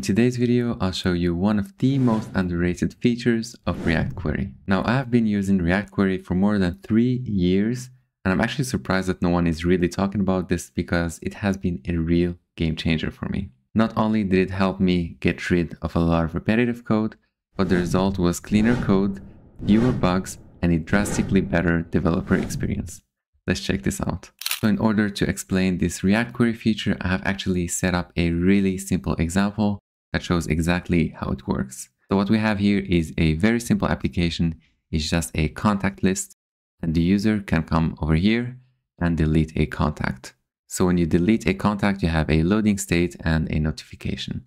In today's video, I'll show you one of the most underrated features of React Query. Now, I've been using React Query for more than three years, and I'm actually surprised that no one is really talking about this because it has been a real game changer for me. Not only did it help me get rid of a lot of repetitive code, but the result was cleaner code, fewer bugs, and a drastically better developer experience. Let's check this out. So in order to explain this React Query feature, I have actually set up a really simple example that shows exactly how it works. So what we have here is a very simple application. It's just a contact list and the user can come over here and delete a contact. So when you delete a contact, you have a loading state and a notification.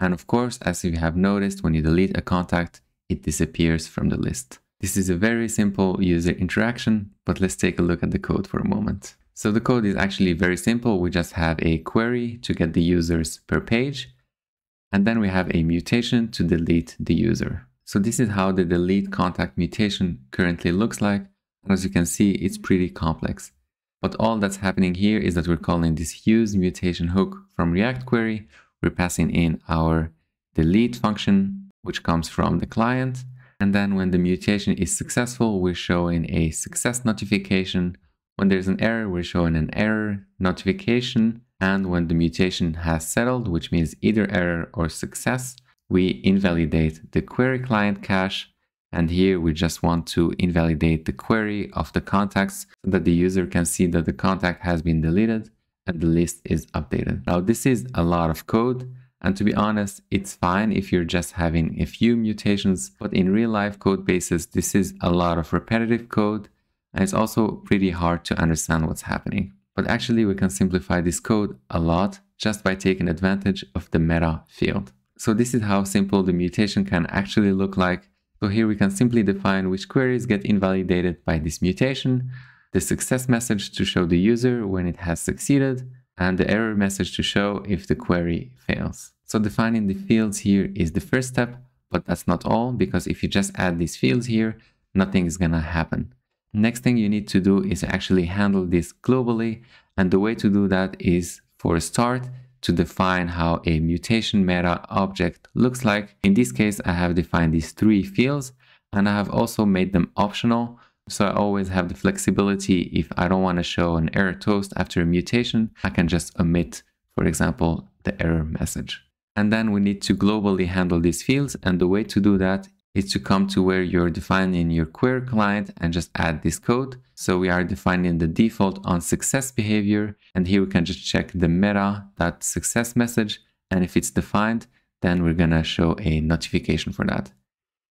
And of course, as you have noticed, when you delete a contact, it disappears from the list. This is a very simple user interaction, but let's take a look at the code for a moment. So the code is actually very simple. We just have a query to get the users per page. And then we have a mutation to delete the user. So this is how the delete contact mutation currently looks like. As you can see, it's pretty complex. But all that's happening here is that we're calling this use mutation hook from React query. We're passing in our delete function, which comes from the client. And then when the mutation is successful, we're showing a success notification when there's an error, we're showing an error notification. And when the mutation has settled, which means either error or success, we invalidate the query client cache. And here we just want to invalidate the query of the contacts so that the user can see that the contact has been deleted and the list is updated. Now, this is a lot of code. And to be honest, it's fine if you're just having a few mutations, but in real life code bases, this is a lot of repetitive code and it's also pretty hard to understand what's happening. But actually we can simplify this code a lot just by taking advantage of the meta field. So this is how simple the mutation can actually look like. So here we can simply define which queries get invalidated by this mutation, the success message to show the user when it has succeeded, and the error message to show if the query fails. So defining the fields here is the first step, but that's not all because if you just add these fields here, nothing is gonna happen. Next thing you need to do is actually handle this globally. And the way to do that is for a start to define how a mutation meta object looks like. In this case, I have defined these three fields and I have also made them optional. So I always have the flexibility if I don't want to show an error toast after a mutation, I can just omit, for example, the error message. And then we need to globally handle these fields. And the way to do that is to come to where you're defining your query client and just add this code. So we are defining the default on success behavior. And here we can just check the meta.success message. And if it's defined, then we're going to show a notification for that.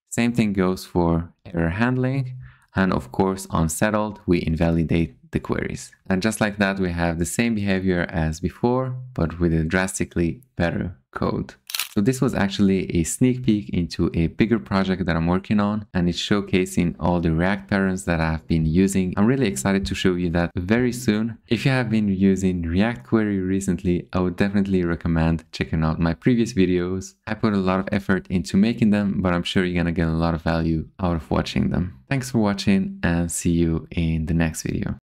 Same thing goes for error handling. And of course, on settled, we invalidate the queries. And just like that, we have the same behavior as before, but with a drastically better code. So this was actually a sneak peek into a bigger project that I'm working on and it's showcasing all the React patterns that I've been using. I'm really excited to show you that very soon. If you have been using React Query recently, I would definitely recommend checking out my previous videos. I put a lot of effort into making them, but I'm sure you're gonna get a lot of value out of watching them. Thanks for watching and see you in the next video.